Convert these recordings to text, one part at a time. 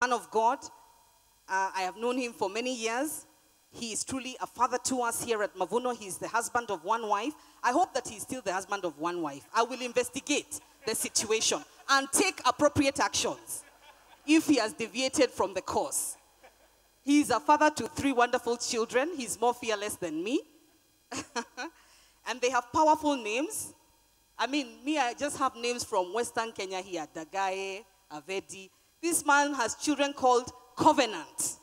man of God. Uh, I have known him for many years. He is truly a father to us here at Mavuno. He's the husband of one wife. I hope that he's still the husband of one wife. I will investigate the situation and take appropriate actions if he has deviated from the course. He is a father to three wonderful children. He's more fearless than me. and they have powerful names. I mean, me, I just have names from Western Kenya here Dagae, Avedi. This man has children called Covenant.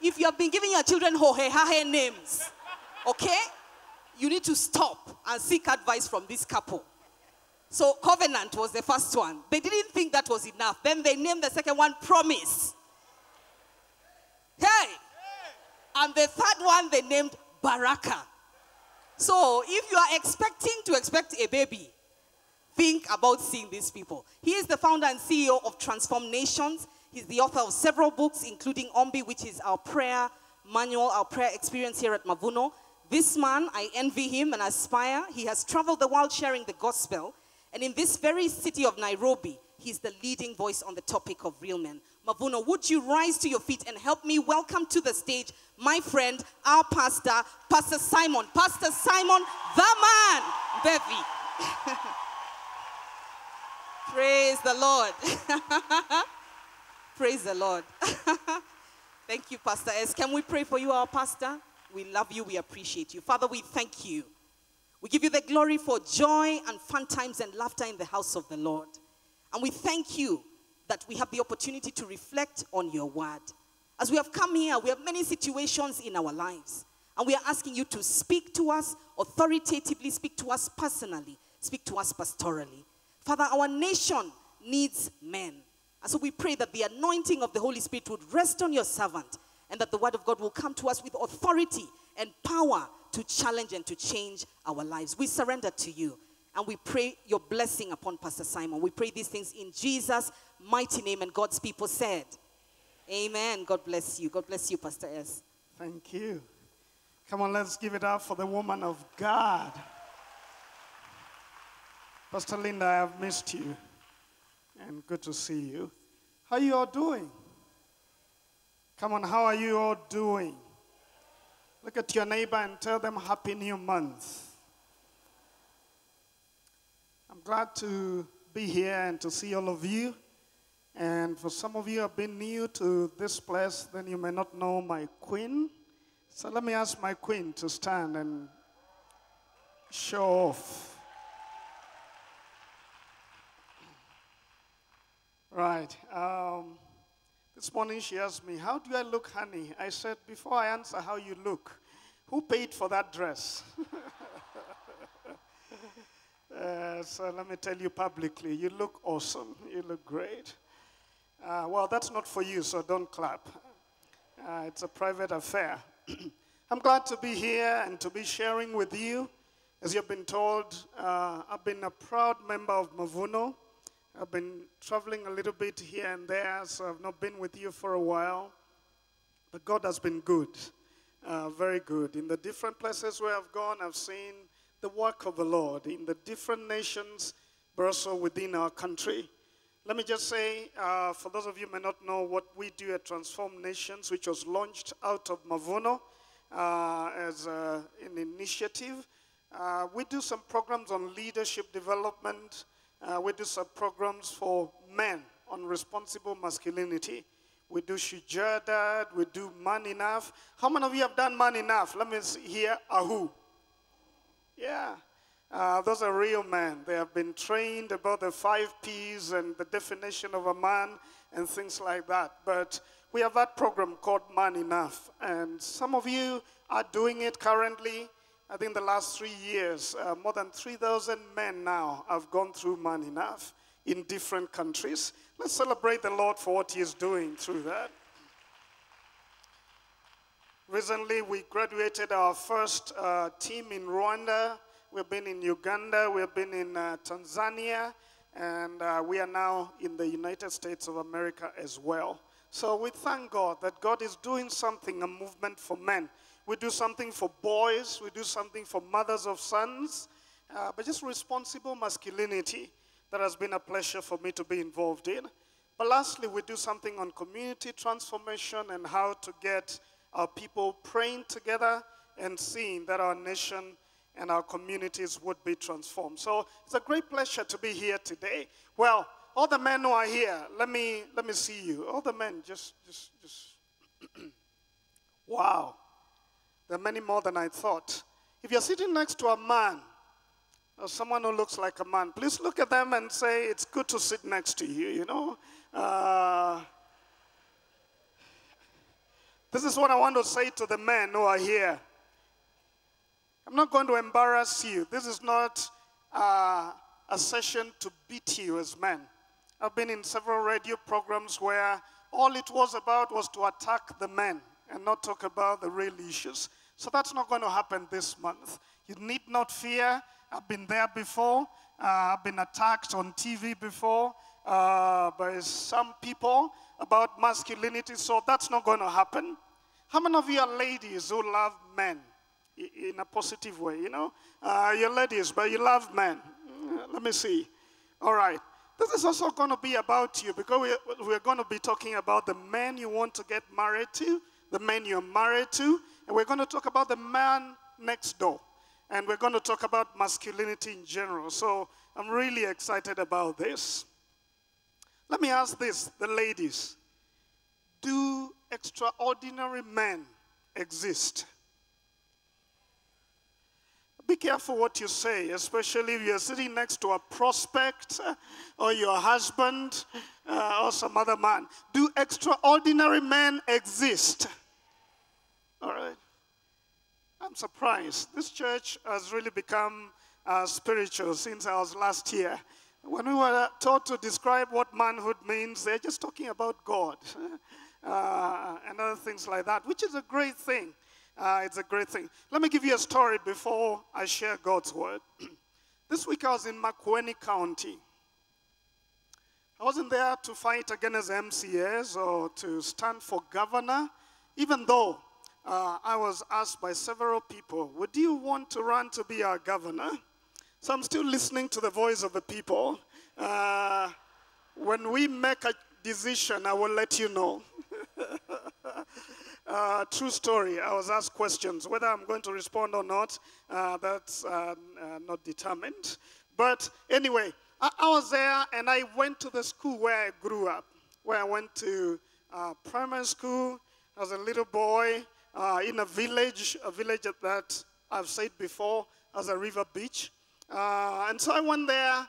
if you have been giving your children Hohehahe names, okay, you need to stop and seek advice from this couple. So, Covenant was the first one. They didn't think that was enough. Then they named the second one Promise. Hey! And the third one they named Baraka. So, if you are expecting to expect a baby, think about seeing these people. He is the founder and CEO of Transform Nations. He's the author of several books, including Ombi, which is our prayer manual, our prayer experience here at Mavuno. This man, I envy him and aspire. He has traveled the world sharing the gospel. And in this very city of Nairobi, he's the leading voice on the topic of real men. Mavuno, would you rise to your feet and help me welcome to the stage my friend, our pastor, Pastor Simon. Pastor Simon, the man, Bevi. Praise the Lord. Praise the Lord. thank you, Pastor S. Can we pray for you, our pastor? We love you. We appreciate you. Father, we thank you. We give you the glory for joy and fun times and laughter in the house of the Lord. And we thank you that we have the opportunity to reflect on your word. As we have come here, we have many situations in our lives. And we are asking you to speak to us authoritatively, speak to us personally, speak to us pastorally. Father, our nation needs men. And so we pray that the anointing of the Holy Spirit would rest on your servant and that the word of God will come to us with authority and power to challenge and to change our lives. We surrender to you and we pray your blessing upon Pastor Simon. We pray these things in Jesus' mighty name, and God's people said, Amen. God bless you. God bless you, Pastor S. Thank you. Come on, let's give it up for the woman of God. Pastor Linda, I have missed you. And good to see you. How you all doing? Come on, how are you all doing? Look at your neighbor and tell them Happy New Month. I'm glad to be here and to see all of you. And for some of you have been new to this place, then you may not know my queen. So let me ask my queen to stand and show off. Right. Um, this morning she asked me, How do I look, honey? I said, Before I answer how you look, who paid for that dress? uh, so let me tell you publicly, you look awesome. You look great. Uh, well, that's not for you, so don't clap. Uh, it's a private affair. I'm glad to be here and to be sharing with you. As you've been told, uh, I've been a proud member of Mavuno. I've been traveling a little bit here and there, so I've not been with you for a while. But God has been good, uh, very good. In the different places where I've gone, I've seen the work of the Lord in the different nations, but also within our country. Let me just say, uh, for those of you may not know what we do at Transform Nations, which was launched out of Mavuno uh, as uh, an initiative, uh, we do some programs on leadership development, uh, we do some programs for men on responsible masculinity. We do Shujadad, we do Man Enough. How many of you have done Man Enough? Let me hear Ahu. Yeah. Uh, those are real men. They have been trained about the five P's and the definition of a man and things like that. But we have that program called Man Enough. And some of you are doing it currently. I think the last three years, uh, more than 3,000 men now have gone through Man Enough in different countries. Let's celebrate the Lord for what He is doing through that. Recently, we graduated our first uh, team in Rwanda. We've been in Uganda, we've been in uh, Tanzania, and uh, we are now in the United States of America as well. So we thank God that God is doing something, a movement for men. We do something for boys, we do something for mothers of sons, uh, but just responsible masculinity that has been a pleasure for me to be involved in. But lastly, we do something on community transformation and how to get our people praying together and seeing that our nation and our communities would be transformed. So it's a great pleasure to be here today. Well, all the men who are here, let me let me see you. All the men, just just just wow. There are many more than I thought. If you're sitting next to a man or someone who looks like a man, please look at them and say, It's good to sit next to you, you know. Uh, this is what I want to say to the men who are here. I'm not going to embarrass you. This is not uh, a session to beat you as men. I've been in several radio programs where all it was about was to attack the men and not talk about the real issues. So that's not going to happen this month. You need not fear. I've been there before. Uh, I've been attacked on TV before uh, by some people about masculinity, so that's not going to happen. How many of you are ladies who love men in a positive way? You know, uh, you're ladies, but you love men. Mm, let me see. All right. This is also going to be about you because we're, we're going to be talking about the men you want to get married to, the men you're married to, and we're going to talk about the man next door. And we're going to talk about masculinity in general. So I'm really excited about this. Let me ask this the ladies Do extraordinary men exist? Be careful what you say, especially if you're sitting next to a prospect uh, or your husband uh, or some other man. Do extraordinary men exist? All right. I'm surprised. This church has really become uh, spiritual since I was last here. When we were taught to describe what manhood means, they're just talking about God uh, and other things like that, which is a great thing. Uh, it's a great thing. Let me give you a story before I share God's word. this week I was in Makueni County. I wasn't there to fight against MCAs or to stand for governor, even though uh, I was asked by several people, Would you want to run to be our governor? So I'm still listening to the voice of the people. Uh, when we make a decision, I will let you know. uh, true story. I was asked questions. Whether I'm going to respond or not, uh, that's uh, uh, not determined. But anyway, I, I, was there and I went to the school where I grew up, where I went to primary school. as a little boy uh, in a village, a village that I've said before as a river beach. Uh, and so I went there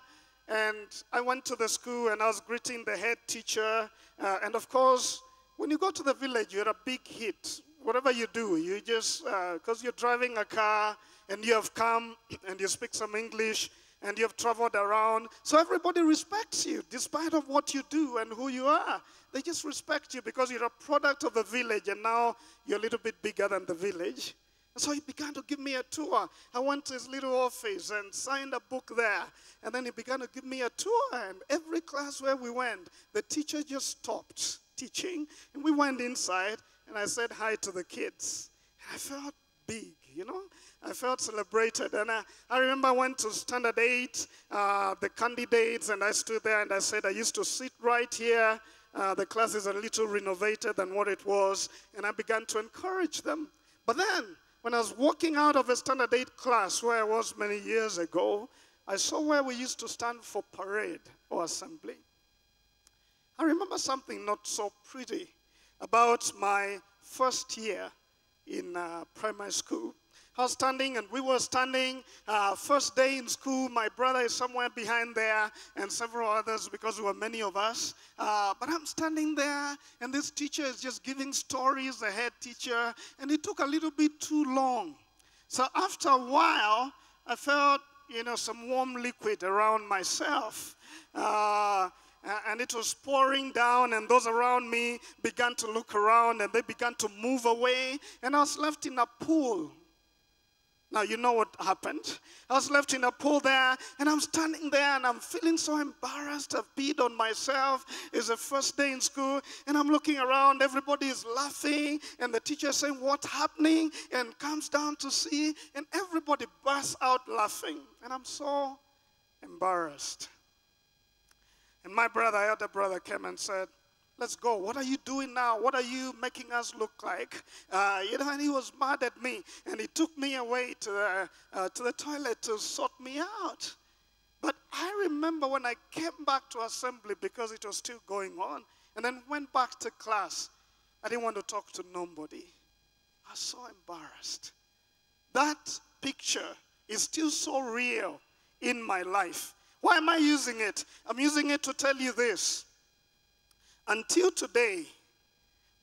and I went to the school and I was greeting the head teacher. Uh, and of course, when you go to the village, you're a big hit. Whatever you do, you just, because uh, you're driving a car and you have come and you speak some English and you have traveled around. So everybody respects you despite of what you do and who you are. They just respect you because you're a product of the village and now you're a little bit bigger than the village. And so he began to give me a tour. I went to his little office and signed a book there. And then he began to give me a tour. And every class where we went, the teacher just stopped teaching. And we went inside and I said hi to the kids. And I felt big, you know? I felt celebrated. And I, I remember I went to Standard 8, uh, the candidates, and I stood there and I said, I used to sit right here. Uh, the class is a little renovated than what it was. And I began to encourage them. But then, when I was walking out of a Standard 8 class where I was many years ago, I saw where we used to stand for parade or assembly. I remember something not so pretty about my first year in uh, primary school. I was standing and we were standing. Uh, first day in school, my brother is somewhere behind there and several others because there were many of us. Uh, but I'm standing there and this teacher is just giving stories, the head teacher, and it took a little bit too long. So after a while, I felt, you know, some warm liquid around myself. Uh, and it was pouring down, and those around me began to look around and they began to move away, and I was left in a pool now, you know what happened. I was left in a pool there, and I'm standing there, and I'm feeling so embarrassed. I've peed on myself. It's the first day in school, and I'm looking around. Everybody is laughing, and the teacher saying, What's happening? And comes down to see, and everybody bursts out laughing. And I'm so embarrassed. And my brother, elder brother, came and said, Let's go. What are you doing now? What are you making us look like? Uh, you know, and he was mad at me, and he took me away to the, uh, to the toilet to sort me out. But I remember when I came back to assembly because it was still going on, and then went back to class. I didn't want to talk to nobody. I was so embarrassed. That picture is still so real in my life. Why am I using it? I'm using it to tell you this. Until today,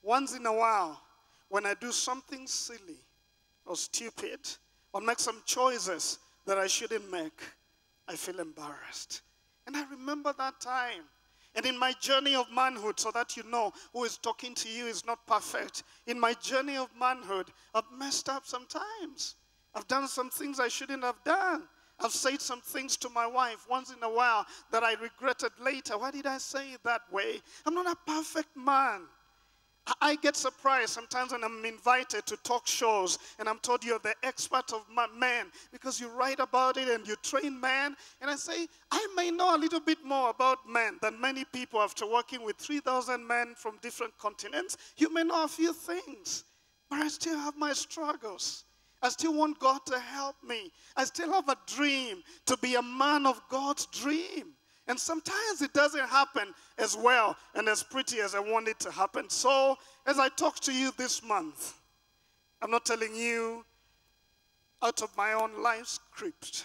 once in a while, when I do something silly or stupid or make some choices that I shouldn't make, I feel embarrassed. And I remember that time. And in my journey of manhood, so that you know who is talking to you is not perfect, in my journey of manhood, I've messed up sometimes. I've done some things I shouldn't have done. I've said some things to my wife once in a while that I regretted later. Why did I say it that way? I'm not a perfect man. I get surprised sometimes when I'm invited to talk shows and I'm told you're the expert of men because you write about it and you train men. And I say, I may know a little bit more about men than many people after working with 3,000 men from different continents. You may know a few things, but I still have my struggles. I still want God to help me. I still have a dream to be a man of God's dream. And sometimes it doesn't happen as well and as pretty as I want it to happen. So, as I talk to you this month, I'm not telling you out of my own life script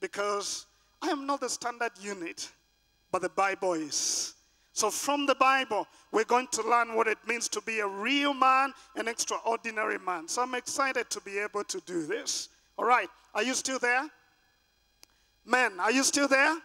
because I am not the standard unit, but the Bible is. So, from the Bible, we're going to learn what it means to be a real man, an extraordinary man. So, I'm excited to be able to do this. All right, are you still there? Men, are you still there?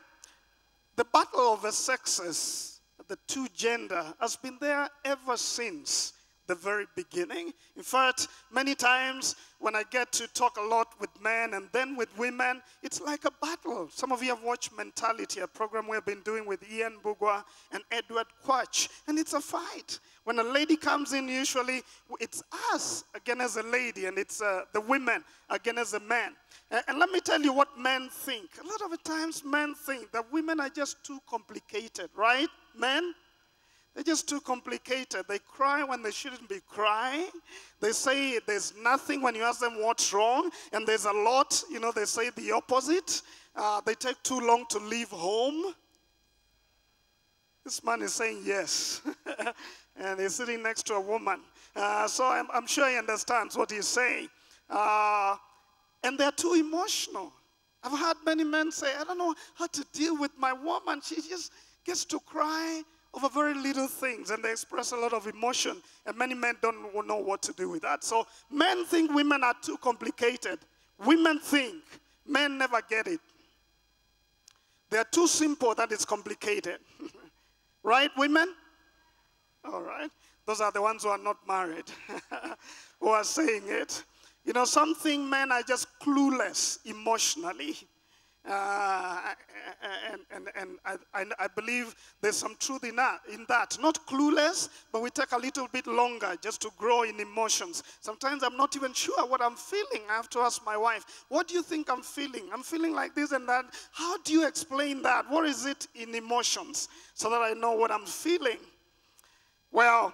The battle of the sexes, the two gender, has been there ever since the very beginning. In fact, many times when I get to talk a lot with men and then with women, it's like a battle. Some of you have watched Mentality, a program we've been doing with Ian Bugwa and Edward Quach, and it's a fight. When a lady comes in, usually it's us again as a lady, and it's uh, the women again as a man. And, let me tell you what men think. A lot of times, men think that women are just too complicated, right? Men? They're just too complicated. They cry when they shouldn't be crying. They say there's nothing when you ask them what's wrong, and there's a lot. You know, they say the opposite. Uh, they take too long to leave home. This man is saying yes, and he's sitting next to a woman. Uh, so I'm, I'm, sure he understands what he's saying. Uh, and they're too emotional. I've had many men say, I don't know how to deal with my woman. She just gets to cry over very little things and they express a lot of emotion and many men don't know what to do with that. So men think women are too complicated. Women think. Men never get it. They're too simple that it's complicated. Right women? All right. Those are the ones who are not married who are saying it. You know something men are just clueless emotionally uh, and and, and I, I, believe there's some truth in that, in that. Not clueless, but we take a little bit longer just to grow in emotions. Sometimes I'm not even sure what I'm feeling. I have to ask my wife, What do you think I'm feeling? I'm feeling like this and that. How do you explain that? What is it in emotions? So that I know what I'm feeling. Well,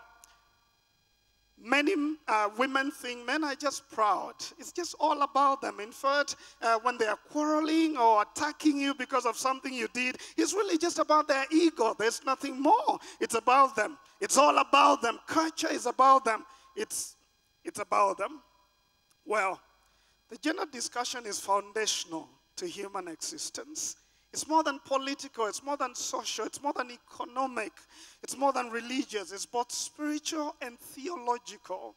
Many uh, women think men are just proud. It's just all about them. In fact, uh, when they are quarreling or attacking you because of something you did, it's really just about their ego. There's nothing more. It's about them. It's all about them. Culture is about them. It's, it's about them. Well, the gender discussion is foundational to human existence. It's more than political, it's more than social, it's more than economic, it's more than religious, it's both spiritual and theological.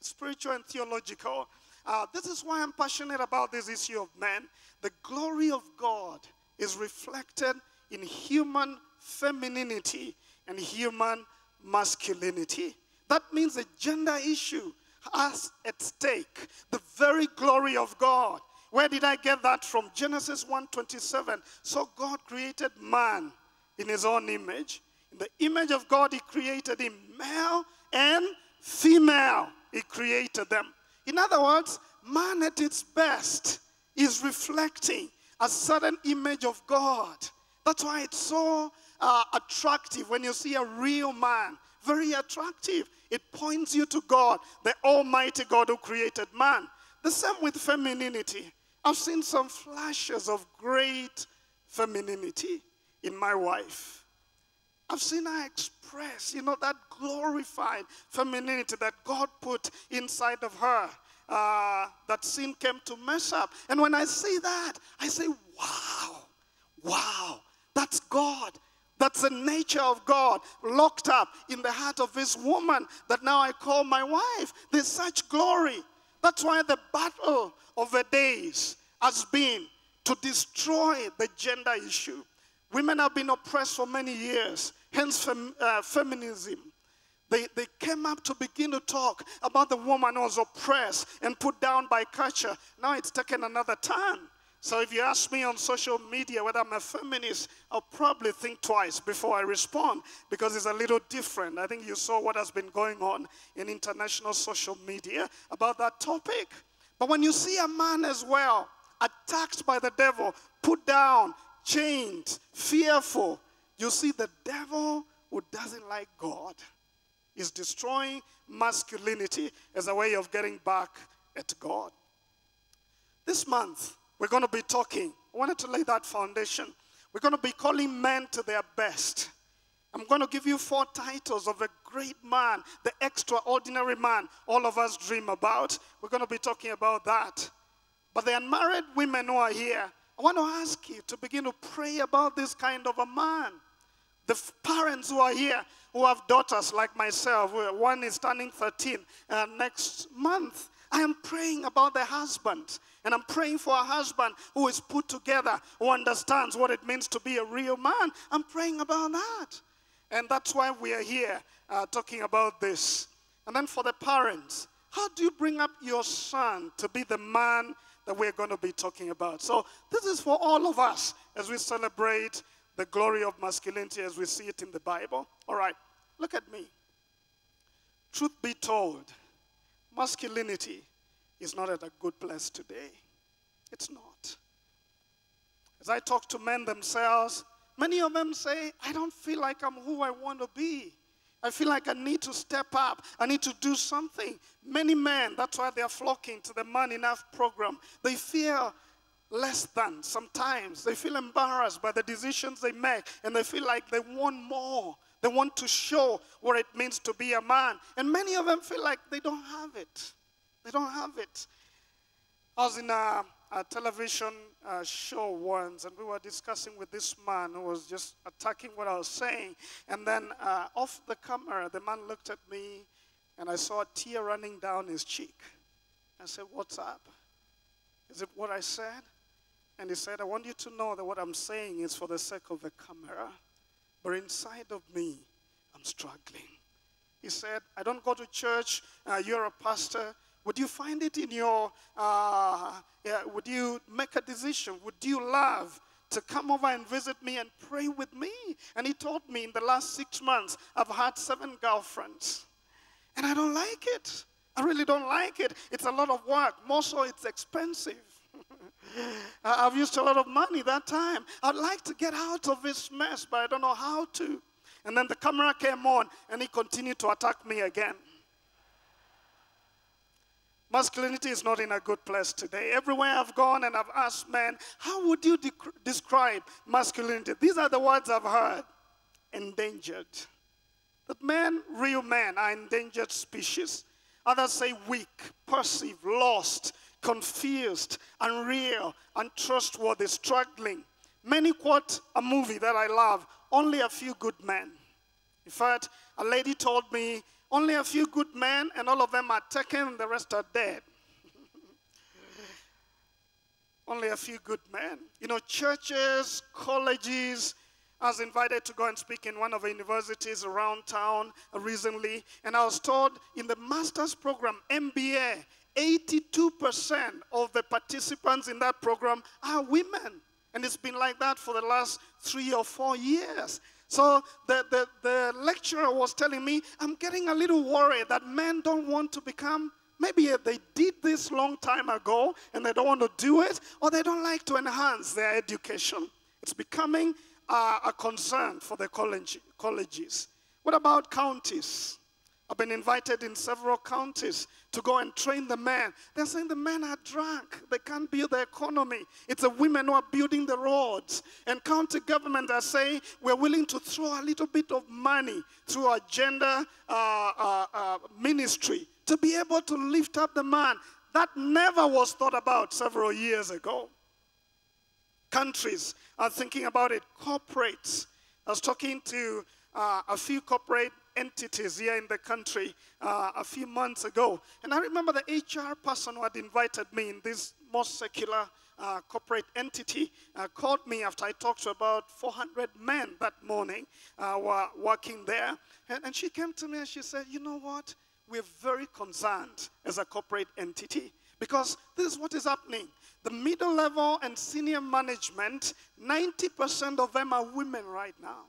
Spiritual and theological. Uh, this is why I'm passionate about this issue of man. The glory of God is reflected in human femininity and human masculinity. That means the gender issue has at stake the very glory of God where did I get that from? Genesis 1:27. So God created man in his own image. In the image of God, he created him male and female. He created them. In other words, man at its best is reflecting a certain image of God. That's why it's so uh, attractive when you see a real man. Very attractive. It points you to God, the Almighty God who created man. The same with femininity. I've seen some flashes of great femininity in my wife. I've seen her express, you know, that glorified femininity that God put inside of her. Uh, that sin came to mess up. And when I see that, I say, wow, wow, that's God. That's the nature of God locked up in the heart of this woman that now I call my wife. There's such glory. That's why the battle of the days has been to destroy the gender issue. Women have been oppressed for many years, hence fem, uh, feminism. They, they came up to begin to talk about the woman who was oppressed and put down by culture. Now it's taken another turn. So if you ask me on social media whether I'm a feminist, I'll probably think twice before I respond because it's a little different. I think you saw what has been going on in international social media about that topic. But when you see a man as well attacked by the devil, put down, chained, fearful, you see the devil who doesn't like God is destroying masculinity as a way of getting back at God. This month, we're going to be talking. I wanted to lay that foundation. We're going to be calling men to their best. I'm going to give you four titles of a great man, the extraordinary man all of us dream about. We're going to be talking about that. But the unmarried women who are here, I want to ask you to begin to pray about this kind of a man. The parents who are here, who have daughters like myself, one is turning 13 uh, next month. I am praying about the husband. And I'm praying for a husband who is put together, who understands what it means to be a real man. I'm praying about that. And that's why we are here uh, talking about this. And then for the parents, how do you bring up your son to be the man that we're going to be talking about? So this is for all of us as we celebrate the glory of masculinity as we see it in the Bible. All right, look at me. Truth be told, masculinity is not at a good place today. It's not. As I talk to men themselves, many of them say, I don't feel like I'm who I want to be. I feel like I need to step up. I need to do something. Many men, that's why they're flocking to the Man Enough program. They feel less than sometimes. They feel embarrassed by the decisions they make, and they feel like they want more. They want to show what it means to be a man. And many of them feel like they don't have it. They don't have it. I was in a, a television uh, show once, and we were discussing with this man who was just attacking what I was saying. And then uh, off the camera, the man looked at me, and I saw a tear running down his cheek. I said, What's up? Is it what I said? And he said, I want you to know that what I'm saying is for the sake of the camera. But inside of me, I'm struggling. He said, I don't go to church. Uh, you're a pastor. Would you find it in your, uh, yeah, would you make a decision? Would you love to come over and visit me and pray with me? And he told me in the last six months, I've had seven girlfriends. And I don't like it. I really don't like it. It's a lot of work. More so, it's expensive. I've used a lot of money that time. I'd like to get out of this mess, but I don't know how to. And then the camera came on, and he continued to attack me again. Masculinity is not in a good place today. Everywhere I've gone and I've asked men, how would you de describe masculinity? These are the words I've heard endangered. That men, real men, are endangered species. Others say weak, passive, lost, confused, unreal, untrustworthy, struggling. Many quote a movie that I love, Only a Few Good Men. In fact, a lady told me only a few good men, and all of them are taken, the rest are dead. Only a few good men. You know, churches, colleges, I was invited to go and speak in one of the universities around town recently, and I was told in the master's program, MBA, 82% of the participants in that program are women. And it's been like that for the last three or four years. So the, the, the lecturer was telling me, I'm getting a little worried that men don't want to become, maybe they did this long time ago and they don't want to do it, or they don't like to enhance their education. It's becoming are, are concerned for the college, colleges. What about counties? I've been invited in several counties to go and train the men. They're saying the men are drunk. They can't build the economy. It's the women who are building the roads. And county government are saying we're willing to throw a little bit of money through our gender uh, uh, uh, ministry to be able to lift up the man. That never was thought about several years ago. Countries are thinking about it. Corporates. I was talking to uh, a few corporate entities here in the country uh, a few months ago. And I remember the HR person who had invited me in this most secular uh, corporate entity uh, called me after I talked to about 400 men that morning uh, were working there. And, and she came to me and she said, You know what? We're very concerned as a corporate entity because this is what is happening. The middle level and senior management, 90% of them are women right now.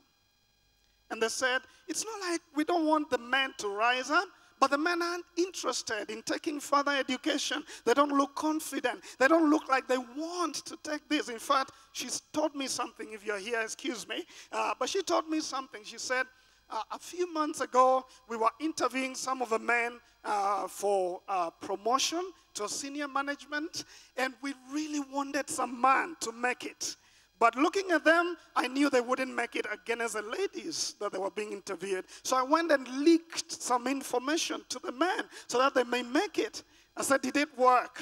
And they said, it's not like we don't want the men to rise up, but the men aren't interested in taking further education. They don't look confident. They don't look like they want to take this. In fact, she's told me something, if you're here, excuse me. Uh, but she told me something. She said, uh, a few months ago, we were interviewing some of the men uh, for uh, promotion to senior management, and we really wanted some man to make it. But looking at them, I knew they wouldn't make it again as the ladies that they were being interviewed. So I went and leaked some information to the men so that they may make it. I said, Did it work?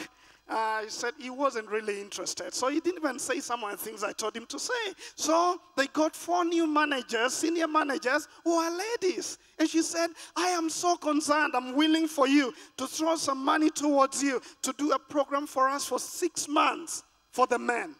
Uh, he said he wasn't really interested. So he didn't even say some of the things I told him to say. So they got four new managers, senior managers, who are ladies. And she said, I am so concerned. I'm willing for you to throw some money towards you to do a program for us for six months for the men.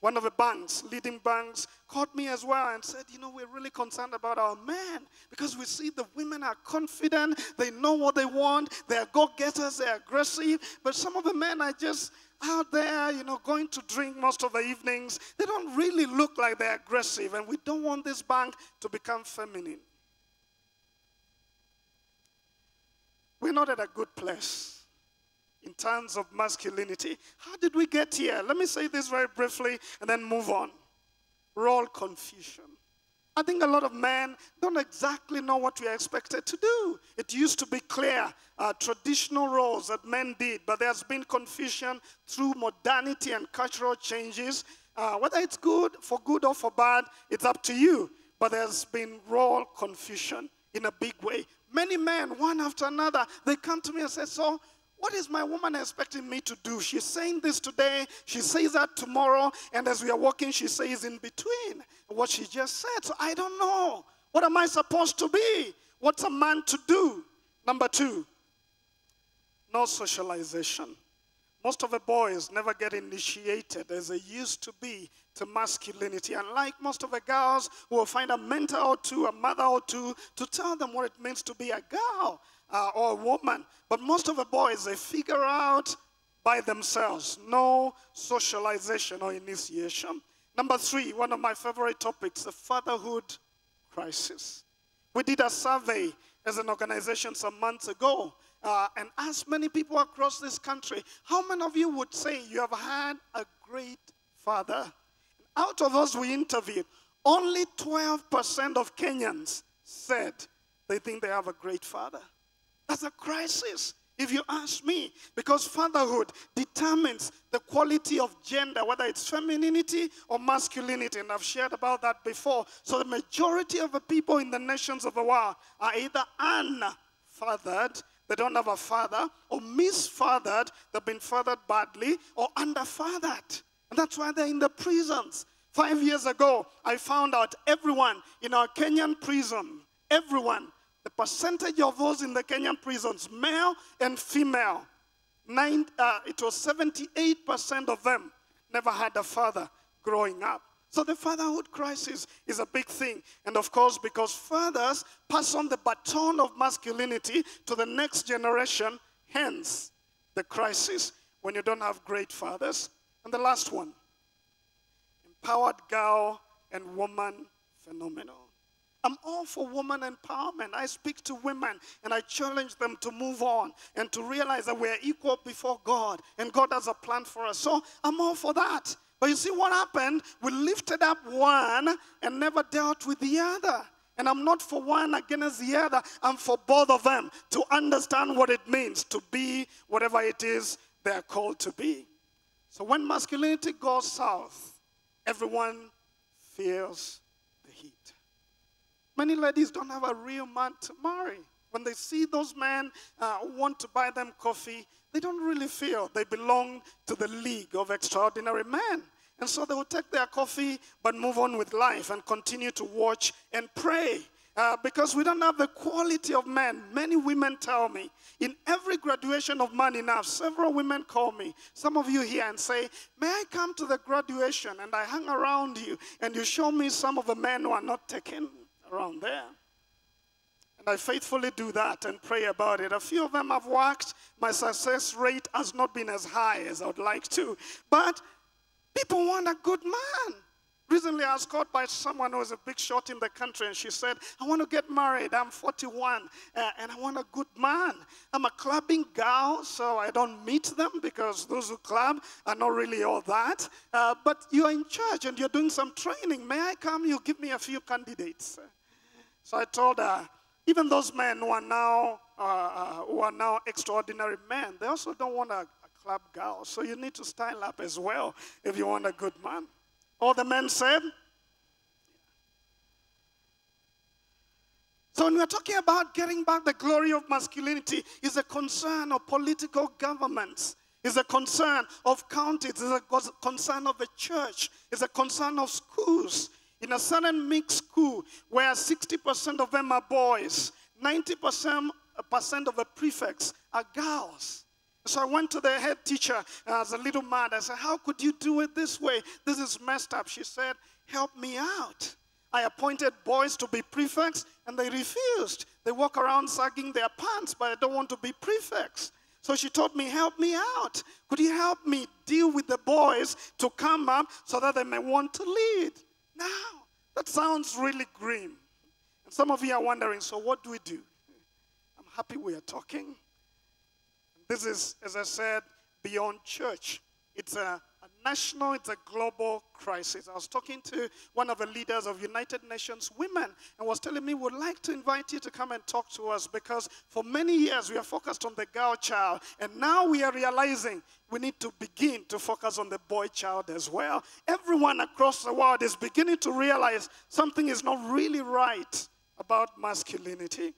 One of the banks, leading banks, called me as well and said, You know, we're really concerned about our men because we see the women are confident, they know what they want, they're go getters, they're aggressive. But some of the men are just out there, you know, going to drink most of the evenings. They don't really look like they're aggressive, and we don't want this bank to become feminine. We're not at a good place in terms of masculinity. How did we get here? Let me say this very briefly and then move on. Role confusion. I think a lot of men don't exactly know what we are expected to do. It used to be clear, uh, traditional roles that men did, but there's been confusion through modernity and cultural changes. Uh, whether it's good, for good or for bad, it's up to you. But there's been role confusion in a big way. Many men, one after another, they come to me and say, So, what is my woman expecting me to do? She's saying this today, she says that tomorrow, and as we are walking, she says in between what she just said. So I don't know. What am I supposed to be? What's a man to do? Number two, no socialization. Most of the boys never get initiated as they used to be to masculinity. Unlike most of the girls who will find a mentor or two, a mother or two, to tell them what it means to be a girl uh, or a woman. But most of the boys, they figure out by themselves. No socialization or initiation. Number three, one of my favorite topics, the fatherhood crisis. We did a survey as an organization some months ago uh, and asked many people across this country, how many of you would say you have had a great father? Out of those we interviewed, only 12% of Kenyans said they think they have a great father. That's a crisis, if you ask me, because fatherhood determines the quality of gender, whether it's femininity or masculinity, and I've shared about that before. So the majority of the people in the nations of the world are either unfathered, they don't have a father, or misfathered, they've been fathered badly, or underfathered. And that's why they're in the prisons. Five years ago, I found out everyone in our Kenyan prison, everyone the percentage of those in the Kenyan prisons, male and female, nine, uh, it was 78% of them never had a father growing up. So the fatherhood crisis is a big thing. And of course, because fathers pass on the baton of masculinity to the next generation, hence the crisis when you don't have great fathers. And the last one, empowered girl and woman phenomenon. I'm all for woman empowerment. I speak to women and I challenge them to move on and to realize that we're equal before God and God has a plan for us. So I'm all for that. But you see what happened? We lifted up one and never dealt with the other. And I'm not for one against the other, I'm for both of them to understand what it means to be whatever it is they're called to be. So when masculinity goes south, everyone feels. Many ladies don't have a real man to marry. When they see those men uh, want to buy them coffee, they don't really feel they belong to the league of extraordinary men. And so they will take their coffee but move on with life and continue to watch and pray. Uh, because we don't have the quality of men. Many women tell me, in every graduation of Man Enough, several women call me. Some of you here and say, May I come to the graduation? And I hang around you and you show me some of the men who are not taken around there. And I faithfully do that and pray about it. A few of them have worked. My success rate has not been as high as I would like to. But People want a good man. Recently, I was called by someone who was a big shot in the country, and she said, I want to get married. I'm 41, uh, and I want a good man. I'm a clubbing gal, so I don't meet them because those who club are not really all that. Uh, but you're in church and you're doing some training. May I come? You give me a few candidates. So I told her, even those men who are now, uh, uh who are now extraordinary men, they also don't want a club girl. So you need to style up as well if you want a good man. All the men said. So when we're talking about getting back the glory of masculinity, is a concern of political governments. Is a concern of counties, is a concern of the church, is a concern of schools. In a certain mixed school where 60% of them are boys, 90% uh, of the prefects are girls. So I went to the head teacher as a little mad. I said, How could you do it this way? This is messed up. She said, Help me out. I appointed boys to be prefects and they refused. They walk around sagging their pants, but I don't want to be prefects. So she told me, Help me out. Could you help me deal with the boys to come up so that they may want to lead? Now, that sounds really grim. And some of you are wondering, So what do we do? I'm happy we are talking. This is, as I said, beyond church. It's a, a, national, it's a global crisis. I was talking to one of the leaders of United Nations Women and was telling me, would like to invite you to come and talk to us because for many years we are focused on the girl child. And now we are realizing we need to begin to focus on the boy child as well. Everyone across the world is beginning to realize something is not really right about masculinity.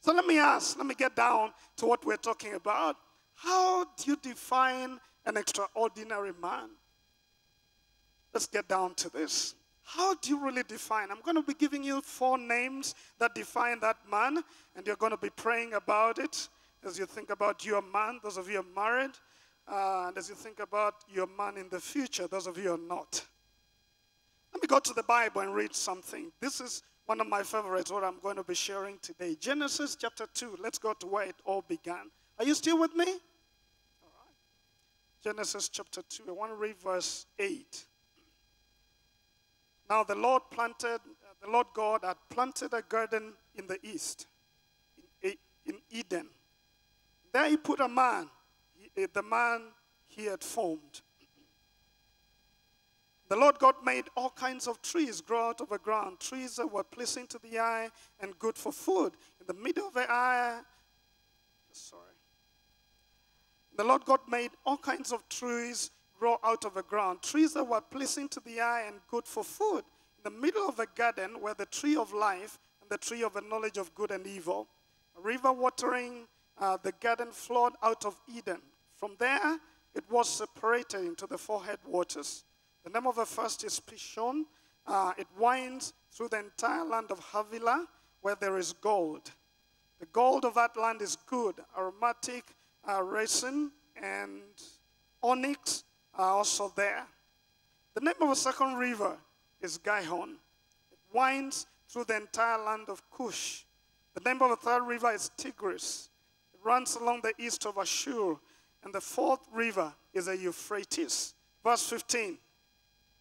So let me ask, let me get down to what we're talking about. How do you define an extraordinary man? Let's get down to this. How do you really define? I'm going to be giving you four names that define that man, and you're going to be praying about it as you think about your man, those of you are married, uh, and as you think about your man in the future, those of you are not. Let me go to the Bible and read something. This is one of my favorites, what I'm going to be sharing today. Genesis chapter 2. Let's go to where it all began. Are you still with me? Genesis chapter 2. I want to read verse 8. Now the Lord planted, uh, the Lord God had planted a garden in the east, in, Eden. There he put a man, he, the man he had formed. The Lord God made all kinds of trees grow out of the ground, trees that were pleasing to the eye and good for food. In the middle of the eye, sorry. The Lord God made all kinds of trees grow out of the ground, trees that were pleasing to the eye and good for food. In the middle of the garden were the tree of life and the tree of the knowledge of good and evil. A river watering uh, the garden flowed out of Eden. From there, it was separated into the four headwaters. The name of the first is Pishon. Uh, it winds through the entire land of Havilah, where there is gold. The gold of that land is good, aromatic, uh, resin, and onyx are also there. The name of a second river is Gihon. It winds through the entire land of Cush. The name of a third river is Tigris. It runs along the east of Ashur. And the fourth river is the Euphrates. Verse 15.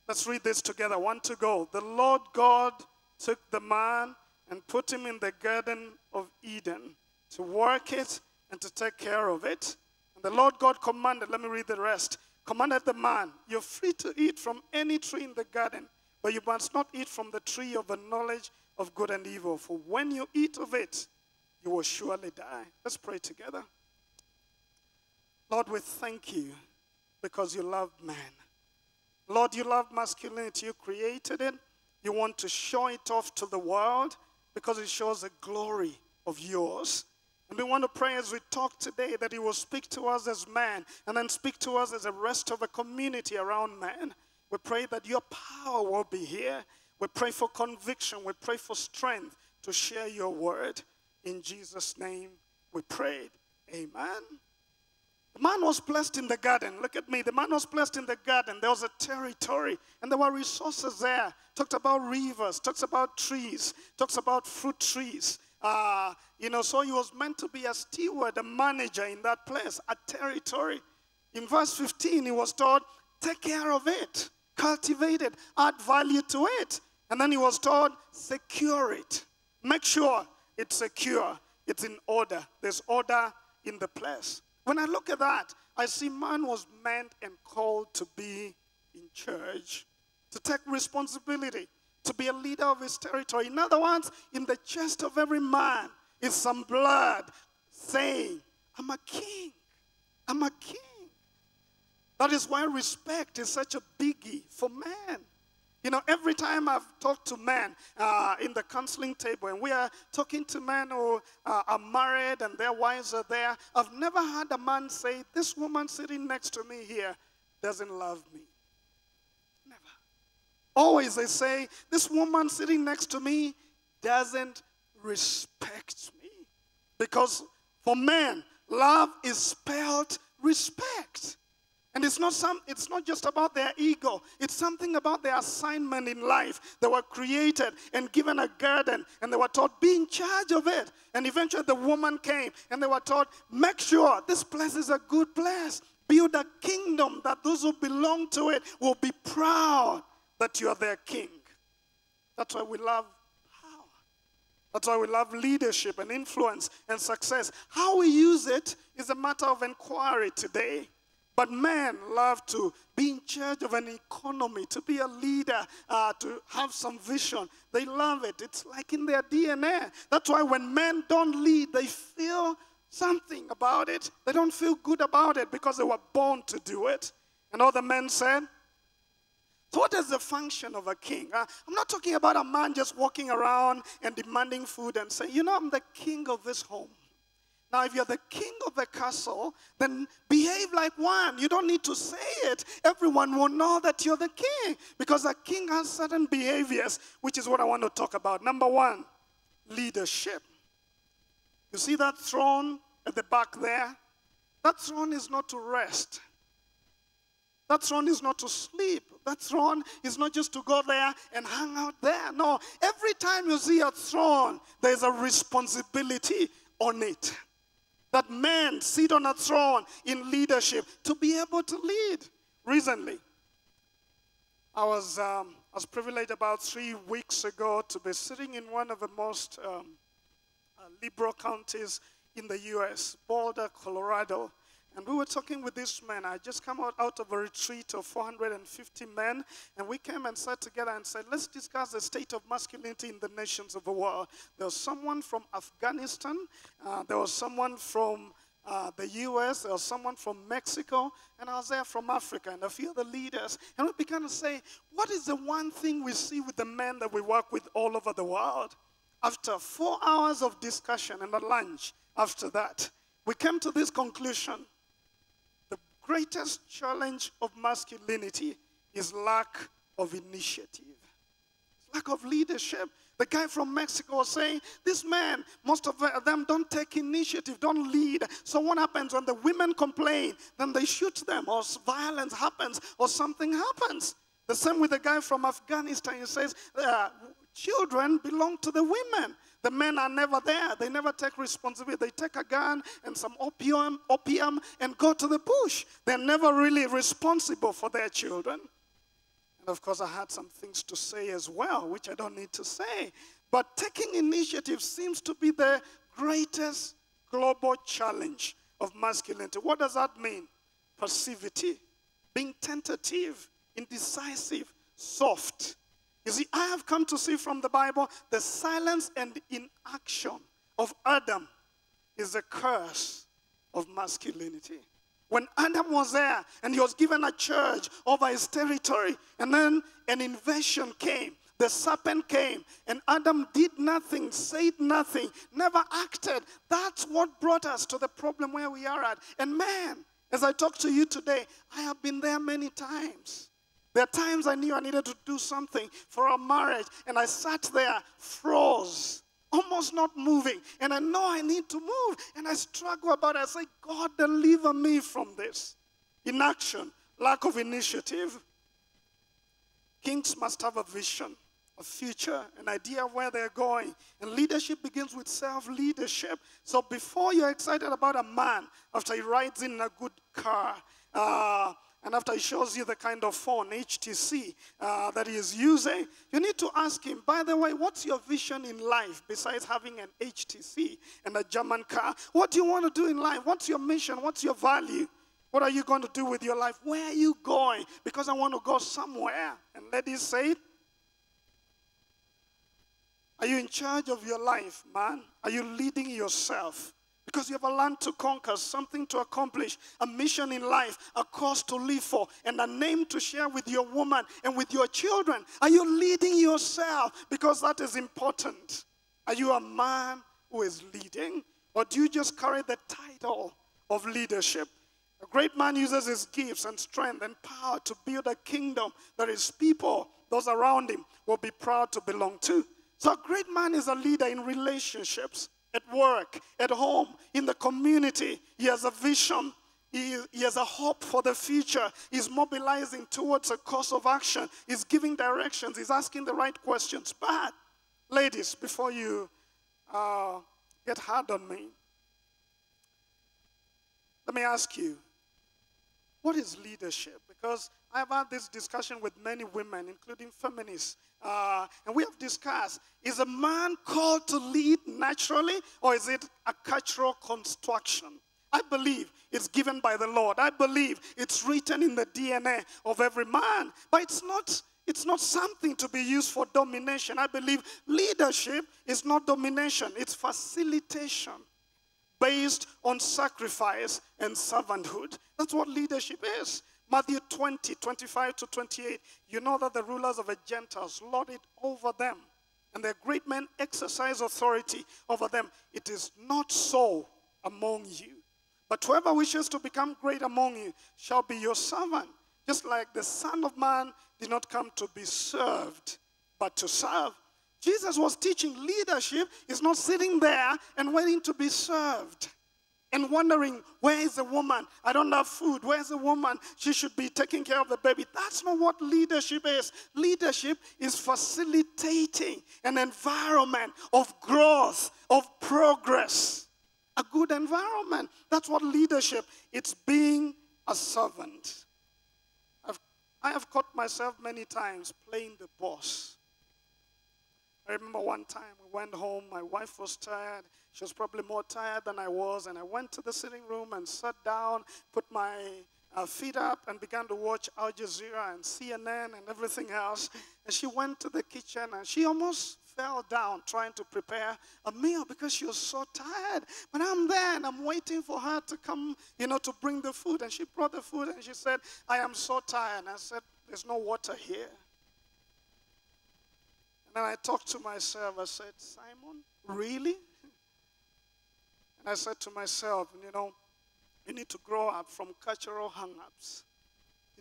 Let's read this together. One to go. The Lord God took the man and put him in the garden of Eden to work it and to take care of it. And the Lord God commanded, let me read the rest. commanded the man, You're free to eat from any tree in the garden, but you must not eat from the tree of the knowledge of good and evil, for when you eat of it, you will surely die. Let's pray together. Lord, we thank you because you love man. Lord, you love masculinity. You created it. You want to show it off to the world because it shows the glory of yours. And we want to pray as we talk today that He will speak to us as man and then speak to us as the rest of the community around man. We pray that your power will be here. We pray for conviction. We pray for strength to share your word. In Jesus' name we prayed. Amen. The man was blessed in the garden. Look at me. The man was blessed in the garden. There was a territory and there were resources there. Talked about rivers, talks about trees, talks about fruit trees. Uh, you know, so he was meant to be a steward, a manager in that place, a territory. In verse 15, he was told, take care of it, cultivate it, add value to it. And then he was told, secure it. Make sure it's secure, it's in order. There's order in the place. When I look at that, I see man was meant and called to be in church, to take responsibility, to be a leader of his territory. In other words, in the chest of every man is some blood saying, I'm a king. I'm a king. That is why respect is such a biggie for man. You know, every time I've talked to men uh, in the counseling table, and we are talking to men who uh, are married and their wives are there, I've never had a man say, This woman sitting next to me here doesn't love me. Always they say, This woman sitting next to me doesn't respect me. Because for men, love is spelled respect. And it's not, some, it's not just about their ego. It's something about their assignment in life. They were created and given a garden, and they were taught, be in charge of it. And eventually the woman came, and they were taught, make sure this place is a good place. Build a kingdom that those who belong to it will be proud that you are their king. That's why we love power. That's why we love leadership and influence and success. How we use it is a matter of inquiry today. But men love to be in charge of an economy, to be a leader, uh, to have some vision. They love it. It's like in their DNA. That's why when men don't lead, they feel something about it. They don't feel good about it because they were born to do it. And all the men said, what is the function of a king? Uh, I'm not talking about a man just walking around and demanding food and saying, you know, I'm the king of this home. Now, if you're the king of the castle, then behave like one. You don't need to say it. Everyone will know that you're the king because a king has certain behaviors, which is what I want to talk about. Number one, leadership. You see that throne at the back there? That throne is not to rest. That throne is not to sleep. That throne is not just to go there and hang out there. No, every time you see a throne, there's a responsibility on it that men sit on a throne in leadership to be able to lead. Recently, I was, um, I was privileged about three weeks ago to be sitting in one of the most um, uh, liberal counties in the U.S., Boulder, Colorado. And we were talking with this man. I just come out, out of a retreat of 450 men, and we came and sat together and said, let's discuss the state of masculinity in the nations of the world. There was someone from Afghanistan, uh, there was someone from uh, the US, there was someone from Mexico, and I was there from Africa, and a few other leaders. And we began to say, what is the one thing we see with the men that we work with all over the world? After four hours of discussion and a lunch after that, we came to this conclusion greatest challenge of masculinity is lack of initiative, lack of leadership. The guy from Mexico was saying, This man, most of them don't take initiative, don't lead. So, what happens when the women complain? Then they shoot them, or violence happens, or something happens. The same with the guy from Afghanistan. He says, uh, Children belong to the women. The men are never there. They never take responsibility. They take a gun and some opium, opium and go to the bush. They're never really responsible for their children. And of course, I had some things to say as well, which I don't need to say. But taking initiative seems to be the greatest global challenge of masculinity. What does that mean? Passivity. being tentative, indecisive, soft. You see, I have come to see from the Bible the silence and inaction of Adam is a curse of masculinity. When Adam was there and he was given a charge over his territory, and then an invasion came, the serpent came, and Adam did nothing, said nothing, never acted. That's what brought us to the problem where we are at. And man, as I talk to you today, I have been there many times. There are times I knew I needed to do something for a marriage, and I sat there, froze, almost not moving. And I know I need to move, and I struggle about it. I say, God, deliver me from this. Inaction, lack of initiative. Kings must have a vision, a future, an idea of where they're going. And leadership begins with self leadership. So before you're excited about a man, after he rides in a good car, uh, and after he shows you the kind of phone, HTC, uh, that he is using, you need to ask him, by the way, what's your vision in life besides having an HTC and a German car? What do you want to do in life? What's your mission? What's your value? What are you going to do with your life? Where are you going? Because I want to go somewhere. And let ladies say. Are you in charge of your life, man? Are you leading yourself? Because you have a land to conquer, something to accomplish, a mission in life, a cause to live for, and a name to share with your woman and with your children. Are you leading yourself? Because that is important. Are you a man who is leading? Or do you just carry the title of leadership? A great man uses his gifts and strength and power to build a kingdom that his people, those around him, will be proud to belong to. So a great man is a leader in relationships at work, at home, in the community. He has a vision. He, he has a hope for the future. He's mobilizing towards a course of action. He's giving directions. He's asking the right questions. But, ladies, before you uh, get hard on me, let me ask you what is leadership? Because I've had this discussion with many women, including feminists, uh, and we have discussed is a man called to lead naturally or is it a cultural construction? I believe it's given by the Lord. I believe it's written in the DNA of every man, but it's not. It's not something to be used for domination. I believe leadership is not domination, it's facilitation based on sacrifice and servanthood. That's what leadership is. Matthew 20, 25 to 28. You know that the rulers of the Gentiles lord it over them, and their great men exercise authority over them. It is not so among you. But whoever wishes to become great among you shall be your servant. Just like the Son of Man did not come to be served, but to serve. Jesus was teaching leadership is not sitting there and waiting to be served and wondering, where is the woman? I don't have food. Where's the woman? She should be taking care of the baby. That's not what leadership is. Leadership is facilitating an environment of growth, of progress, a good environment. That's what leadership. It's being a servant. I've, I have caught myself many times playing the boss. I remember one time we went home, my wife was tired. She was probably more tired than I was, and I went to the sitting room and sat down, put my uh, feet up, and began to watch Al Jazeera and CNN and everything else. And she went to the kitchen and she almost fell down trying to prepare a meal because she was so tired. But I'm there and I'm waiting for her to come, you know, to bring the food. And she brought the food and she said, I am so tired. And I said, There's no water here. And then I talked to myself. I said, Simon, really? And I said to myself, you know, you need to grow up from cultural hang ups.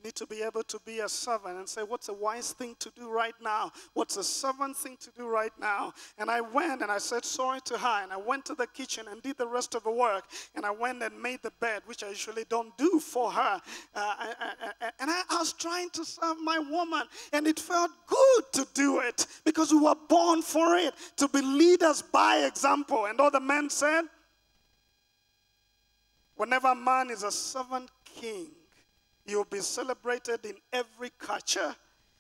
You need to be able to be a servant and say, What's a wise thing to do right now? What's a servant thing to do right now? And I went and I said sorry to her. And I went to the kitchen and did the rest of the work. And I went and made the bed, which I usually don't do for her. Uh, I, I, and I, I was trying to serve my woman. And it felt good to do it because we were born for it to be leaders by example. And all the men said, Whenever a man is a servant king, will be celebrated in every culture.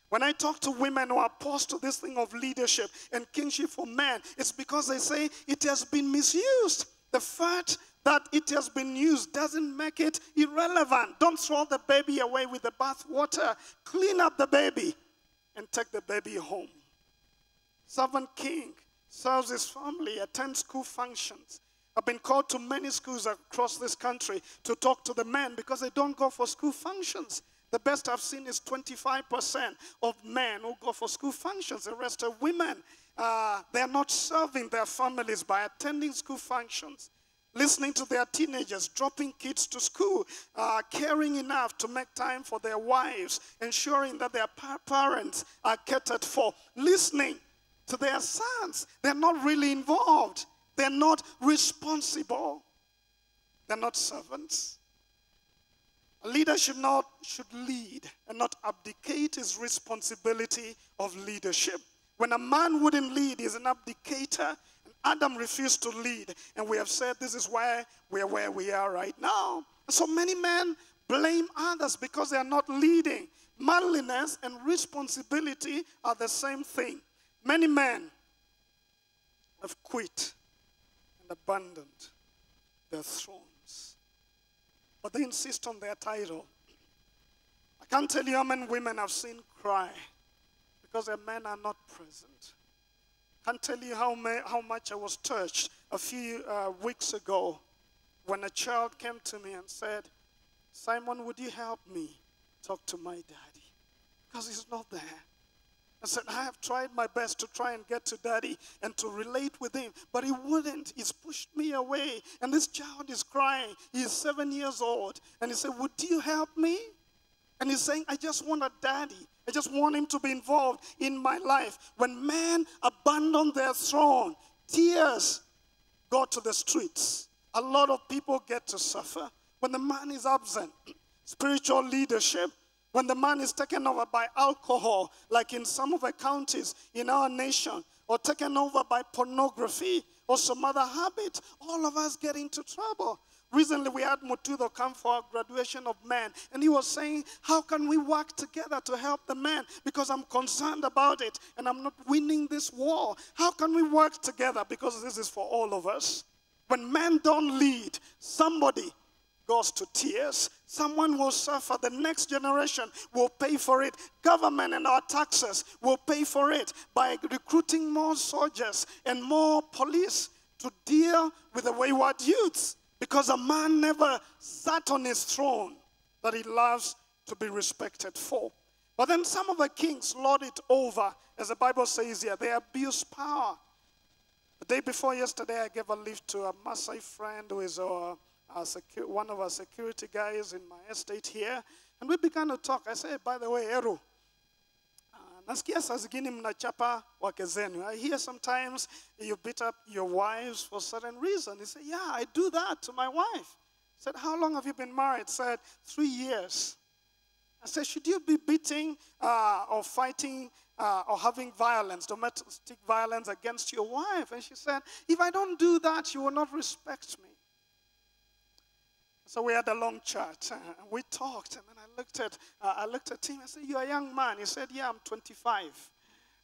When I talk to women who are opposed to this thing of leadership and kingship for men, it's because they say it has been misused. The fact that it has been used doesn't make it irrelevant. Don't throw the baby away with the bath water. Clean up the baby and take the baby home. Servant King serves his family, attends school functions. I've been called to many schools across this country to talk to the men because they don't go for school functions. The best I've seen is 25% of men who go for school functions. The rest are women. Uh, they're not serving their families by attending school functions, listening to their teenagers, dropping kids to school, uh, caring enough to make time for their wives, ensuring that their pa- parents are catered for, listening to their sons. They're not really involved, they're not responsible, they're not servants. A leader should not should lead and not abdicate his responsibility of leadership. When a man wouldn't lead, he's an abdicator. And Adam refused to lead. And we have said this is why we're where we are right now. So many men blame others because they are not leading. Manliness and responsibility are the same thing. Many men have quit abandoned their thrones. But they insist on their title. I can't tell you how many women I've seen cry because their men are not present. I Can't tell you how, ma- how much I was touched a few uh, weeks ago when a child came to me and said, Simon, would you help me talk to my daddy? Because he's not there. I said, I have tried my best to try and get to daddy and to relate with him, but he wouldn't. He's pushed me away. And this child is crying. He is seven years old. And he said, Would you help me? And he's saying, I just want a daddy. I just want him to be involved in my life. When men abandon their throne, tears go to the streets. A lot of people get to suffer. When the man is absent, spiritual leadership, when the man is taken over by alcohol, like in some of the counties in our nation, or taken over by pornography or some other habit, all of us get into trouble. Recently, we had Mutudo come for our graduation of men, and he was saying, How can we work together to help the men? Because I'm concerned about it, and I'm not winning this war. How can we work together? Because this is for all of us. When men don't lead, somebody goes to tears. Someone will suffer. The next generation will pay for it. Government and our taxes will pay for it by recruiting more soldiers and more police to deal with the wayward youths. Because a man never sat on his throne that he loves to be respected for. But then some of the kings lord it over, as the Bible says here. They abuse power. The day before yesterday, I gave a lift to a Maasai friend who is our, our secu- one of our security guys in my estate here. And we began to talk. I said, by the way, Eru, nasikia saa zingine mnachapa wake zenu. I hear sometimes you beat up your wives for certain reason. He said, yeah, I do that to my wife. I said, how long have you been married? said, three years. I said, should you be beating uh, or fighting uh, or having violence, domestic violence against your wife? And she said, if I don't do that, you will not respect me. So we had a long chat. Uh, we talked, and then I looked at uh, I looked at him. I said, "You're a young man." He said, "Yeah, I'm 25."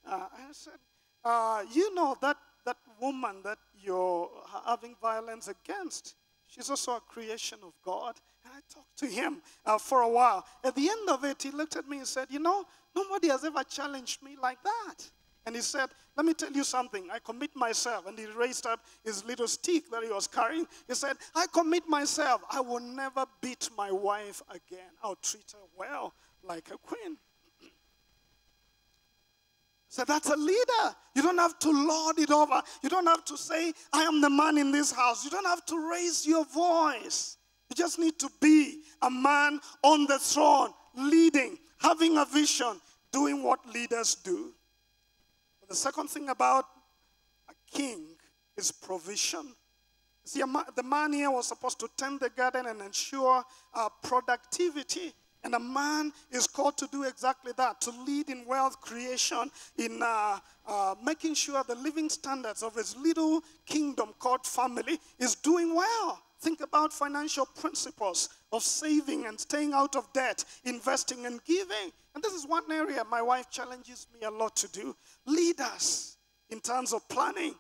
Uh, I said, uh, "You know that that woman that you're having violence against? She's also a creation of God." And I talked to him uh, for a while. At the end of it, he looked at me and said, "You know, nobody has ever challenged me like that." And he said, Let me tell you something. I commit myself. And he raised up his little stick that he was carrying. He said, I commit myself. I will never beat my wife again. I'll treat her well like a queen. So that's a leader. You don't have to lord it over. You don't have to say, I am the man in this house. You don't have to raise your voice. You just need to be a man on the throne, leading, having a vision, doing what leaders do. The second thing about a king is provision. See, the man here was supposed to tend the garden and ensure uh, productivity. And a man is called to do exactly that to lead in wealth creation, in uh, uh, making sure the living standards of his little kingdom called family is doing well. Think about financial principles of saving and staying out of debt, investing and giving. And this is one area my wife challenges me a lot to do. Lead us in terms of planning.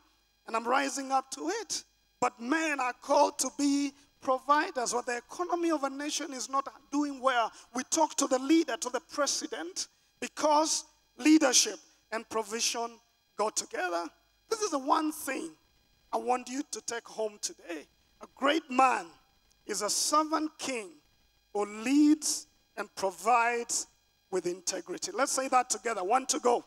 And I'm rising up to it. but men are called to be providers. When the economy of a nation is not doing well, we talk to the leader, to the president, because leadership and provision go together. This is the one thing I want you to take home today. A great man is a servant king who leads and provides with integrity. Let's say that together. One to go.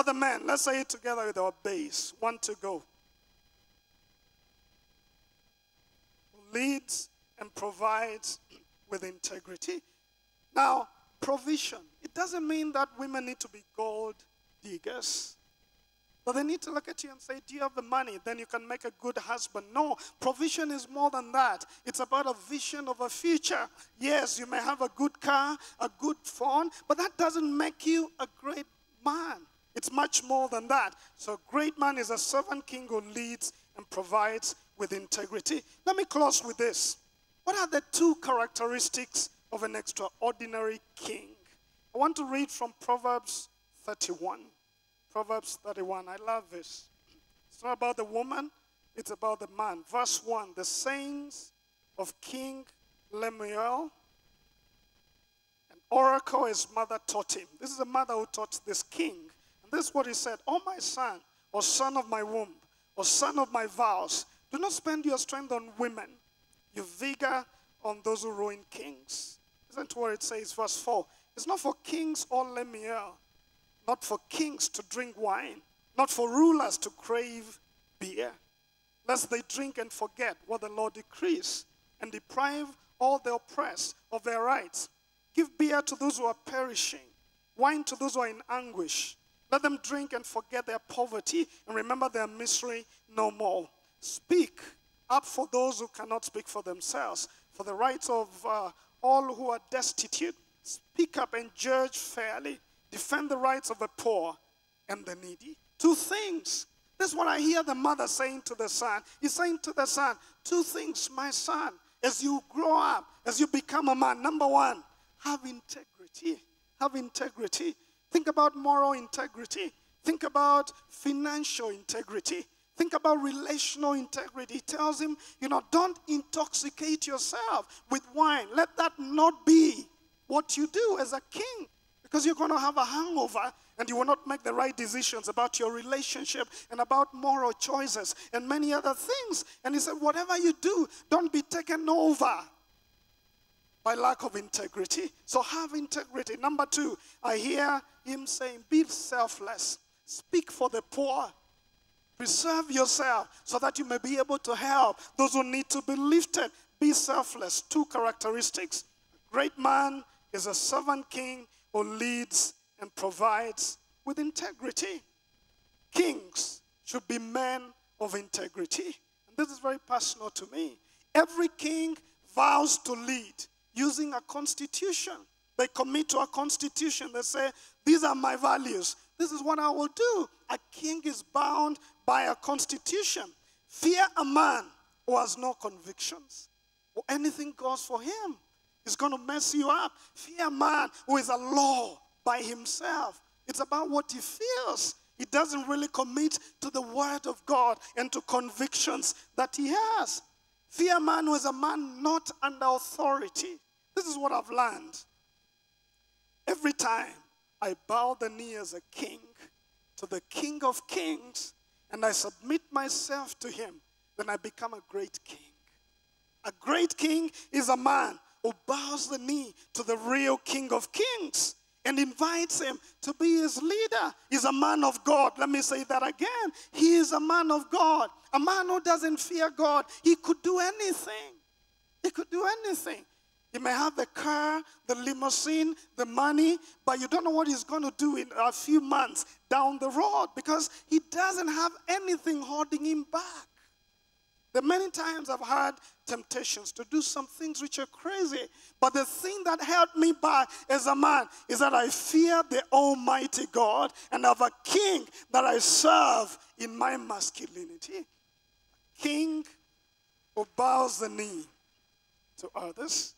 The men, let's say it together with our bass. One to go. Leads and provides with integrity. Now, provision. It doesn't mean that women need to be gold diggers. But they need to look at you and say, Do you have the money? Then you can make a good husband. No, provision is more than that. It's about a vision of a future. Yes, you may have a good car, a good phone, but that doesn't make you a great man. It's much more than that. So, a great man is a servant king who leads and provides with integrity. Let me close with this. What are the two characteristics of an extraordinary king? I want to read from Proverbs 31. Proverbs 31. I love this. It's not about the woman, it's about the man. Verse 1 The sayings of King Lemuel, an oracle his mother taught him. This is a mother who taught this king. This is what he said Oh, my son, or son of my womb, or son of my vows, do not spend your strength on women, your vigor on those who ruin kings. Isn't what it says, verse 4? It's not for kings or Lemuel not for kings to drink wine, not for rulers to crave beer, lest they drink and forget what the Lord decrees and deprive all the oppressed of their rights. Give beer to those who are perishing, wine to those who are in anguish. Let them drink and forget their poverty and remember their misery no more. Speak up for those who cannot speak for themselves, for the rights of uh, all who are destitute. Speak up and judge fairly defend the rights of the poor and the needy. Two things. That's what I hear the mother saying to the son. He's saying to the son, Two things, my son, as you grow up, as you become a man. Number one, have integrity. Have integrity. Think about moral integrity. Think about financial integrity. Think about relational integrity. He tells him, you know, don't intoxicate yourself with wine. Let that not be what you do as a king because you're going to have a hangover and you will not make the right decisions about your relationship and about moral choices and many other things. And he said, whatever you do, don't be taken over by lack of integrity. So have integrity. Number two, I hear him saying, be selfless, speak for the poor. Preserve yourself so that you may be able to help those who need to be lifted. Be selfless. Two characteristics. A great man is a servant king who leads and provides with integrity. Kings should be men of integrity. And this is very personal to me. Every king vows to lead using a constitution. They commit to a constitution. They say, These are my values. This is what I will do. A king is bound by a constitution. Fear a man who has no convictions, or anything goes for him. It's going to mess you up. Fear a man who is a law by himself. It's about what he feels. He doesn't really commit to the word of God and to convictions that he has. Fear a man who is a man not under authority. This is what I've learned. Every time I bow the knee as a king to the King of Kings and I submit myself to him, then I become a great king. A great king is a man who bows the knee to the real King of Kings and invites him to be his leader. He's a man of God. Let me say that again. He is a man of God. A man who doesn't fear God. He could do anything. He could do anything. He may have the car, the limousine, the money, but you don't know what he's going to do in a few months down the road because he doesn't have anything holding him back. Are many times I've had temptations to do some things which are crazy. But the thing that held me back as a man is that I fear the Almighty God and have a king that I serve in my masculinity. King who bows the knee to others.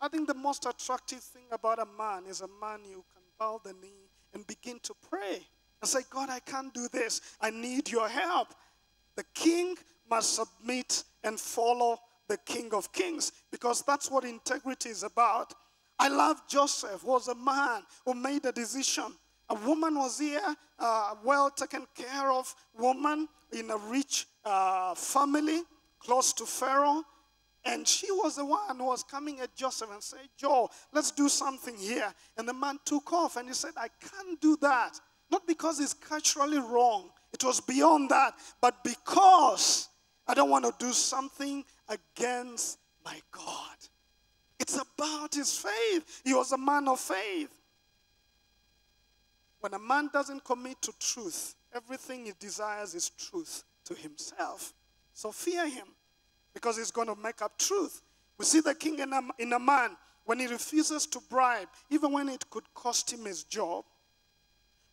I think the most attractive thing about a man is a man who can bow the knee and begin to pray. and say, God, I can't do this. I need your help. The king must submit and follow the King of Kings because that's what integrity is about. I love Joseph, was a man who made a decision. A woman was here, a well taken care of woman in a rich uh, family close to Pharaoh. And she was the one who was coming at Joseph and said, Joe, let's do something here. And the man took off and he said, I can't do that. Not because it's culturally wrong, it was beyond that, but because I don't want to do something against my God. It's about his faith. He was a man of faith. When a man doesn't commit to truth, everything he desires is truth to himself. So fear him because he's going to make up truth. We see the king in a, in a man when he refuses to bribe, even when it could cost him his job.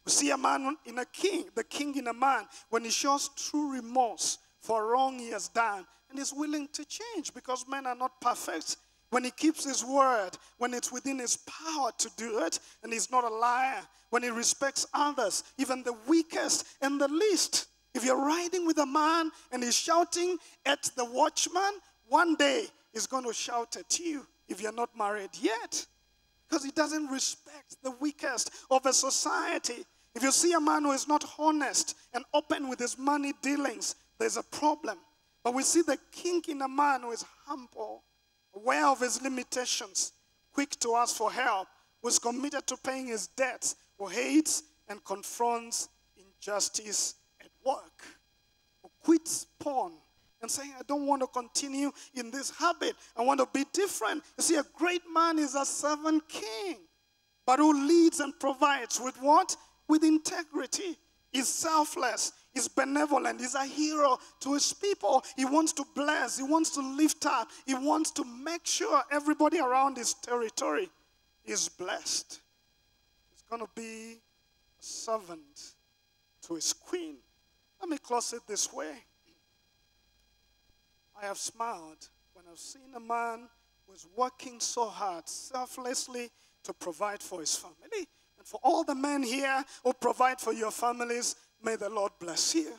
We see a man in a king, the king in a man, when he shows true remorse for wrong he has done and is willing to change because men are not perfect. When he keeps his word, when it's within his power to do it, and he's not a liar, when he respects others, even the weakest and the least. If you're riding with a man and he's shouting at the watchman, one day he's going to shout at you if you're not married yet. Because he doesn't respect the weakest of a society. If you see a man who is not honest and open with his money dealings, there's a problem. But we see the kink in a man who is humble, aware of his limitations, quick to ask for help, who is committed to paying his debts, who hates and confronts injustice work, who quits porn and saying, I don't want to continue in this habit. I want to be different. You see, a great man is a servant king, but who leads and provides with what? With integrity. Is selfless is benevolent. He's a hero to his people. He wants to bless. He wants to lift up. He wants to make sure everybody around his territory is blessed. He's going to be a servant to his queen. Let me close it this way. I have smiled when I've seen a man who is working so hard, selflessly, to provide for his family. And for all the men here who provide for your families, May the Lord bless you.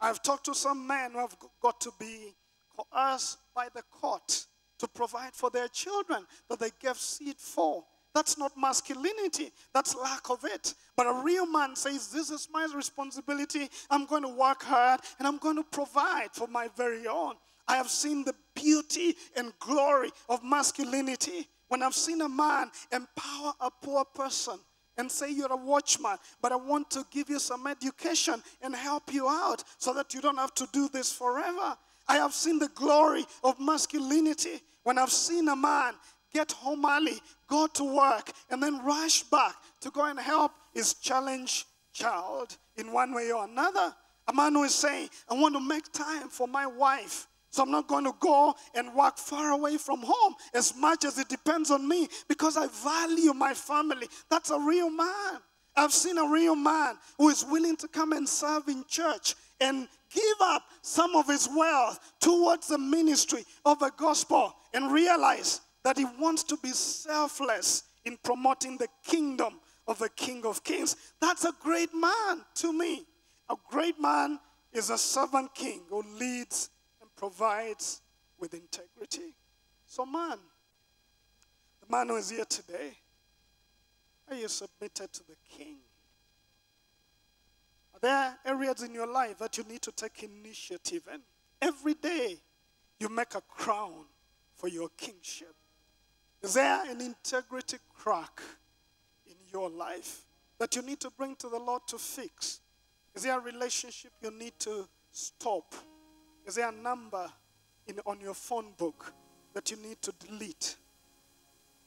I've talked to some men who have got to be coerced by the court to provide for their children that they gave seed for. That's not masculinity, that's lack of it. But a real man says, This is my responsibility. I'm going to work hard and I'm going to provide for my very own. I have seen the beauty and glory of masculinity when I've seen a man empower a poor person and say you're a watchman, but I want to give you some education and help you out so that you don't have to do this forever. I have seen the glory of masculinity when I've seen a man get home early, go to work, and then rush back to go and help his challenged child in one way or another. A man who is saying, I want to make time for my wife. So I'm not going to go and work far away from home as much as it depends on me because I value my family. That's a real man. I've seen a real man who is willing to come and serve in church and give up some of his wealth towards the ministry of the gospel and realize that he wants to be selfless in promoting the kingdom of the King of Kings. That's a great man to me. A great man is a servant king who leads and provides with integrity. So, man, the man who is here today, are you submitted to the king? Are there areas in your life that you need to take initiative in? Every day, you make a crown for your kingship. Is there an integrity crack in your life that you need to bring to the Lord to fix? Is there a relationship you need to stop? Is there a number in, on your phone book that you need to delete?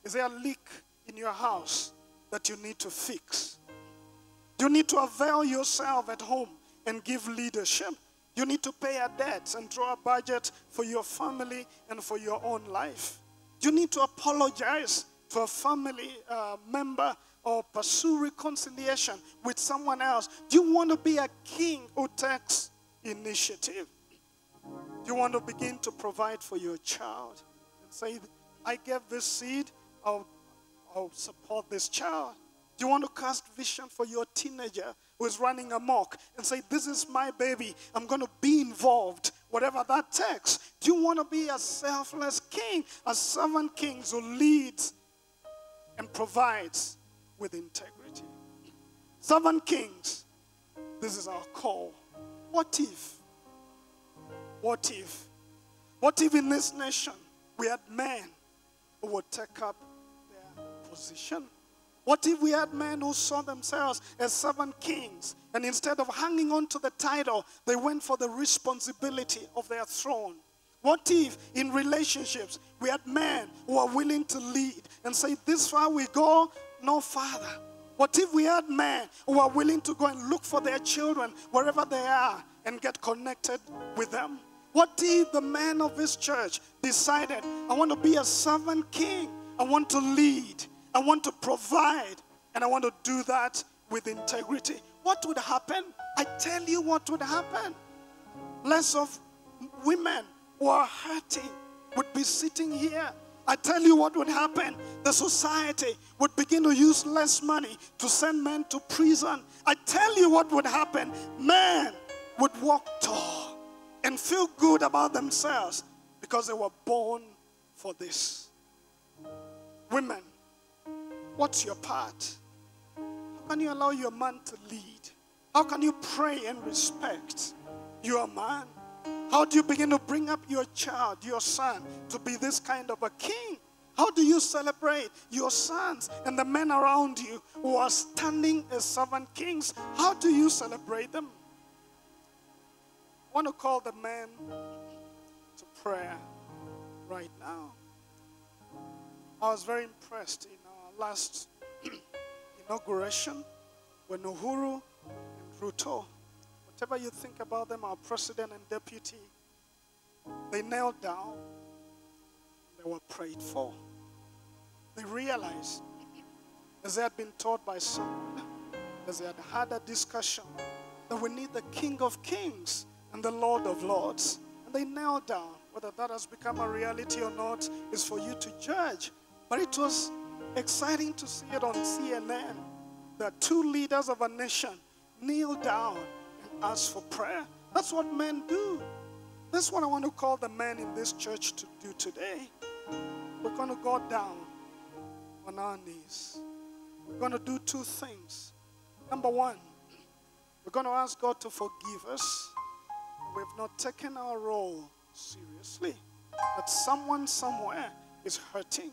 Is there a leak in your house that you need to fix? You need to avail yourself at home and give leadership? You need to pay a debt and draw a budget for your family and for your own life. You need to apologize to a family uh, member or pursue reconciliation with someone else. Do you want to be a king who takes initiative? Do you want to begin to provide for your child and say, I gave this seed, I'll, I'll support this child. Do you want to cast vision for your teenager who is running amok and say, This is my baby. I'm going to be involved, whatever that takes? Do you want to be a selfless king, a servant king who leads and provides with integrity? Servant kings, this is our call. What if? What if? What if in this nation we had men who would take up their position? What if we had men who saw themselves as servant kings and instead of hanging on to the title, they went for the responsibility of their throne? What if in relationships we had men who are willing to lead and say, This far we go, no farther? What if we had men who are willing to go and look for their children wherever they are and get connected with them? What if the man of this church decided, I want to be a servant king, I want to lead, I want to provide, and I want to do that with integrity? What would happen? I tell you what would happen. Less of women who are hurting would be sitting here. I tell you what would happen. The society would begin to use less money to send men to prison. I tell you what would happen. Men would walk tall and feel good about themselves because they were born for this. Women, what's your part? How can you allow your man to lead? How can you pray and respect your man? How do you begin to bring up your child, your son, to be this kind of a king? How do you celebrate your sons and the men around you who are standing as servant kings? How do you celebrate them? I want to call the men to prayer right now. I was very impressed in last inauguration when Uhuru and Ruto, whatever you think about them, our president and deputy, they knelt down, they were prayed for. They realized, as they had been taught by someone, as they had had a discussion, that we need the King of Kings and the Lord of Lords. And they knelt down. Whether that has become a reality or not is for you to judge. But it was exciting to see it on CNN that two leaders of a nation kneel down and ask for prayer. That's what men do. That's what I want to call the men in this church to do today. We're going to go down on our knees. We're going to do two things. Number one, we're going to ask God to forgive us we've not taken our role seriously. That someone somewhere is hurting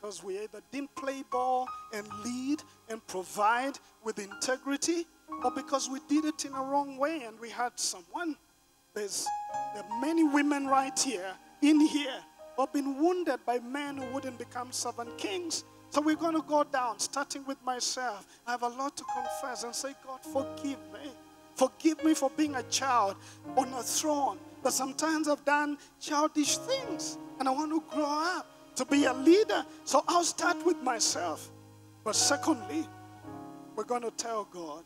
because we either didn't play ball and lead and provide with integrity, or because we did it in a wrong way and we had someone. There's there are many women right here, in here, who have been wounded by men who wouldn't become servant kings. So we're going to go down, starting with myself. I have a lot to confess and say, God, forgive me. Forgive me for being a child on a throne. But sometimes I've done childish things and I want to grow up to be a leader. So I'll start with myself. But secondly, we're going to tell God,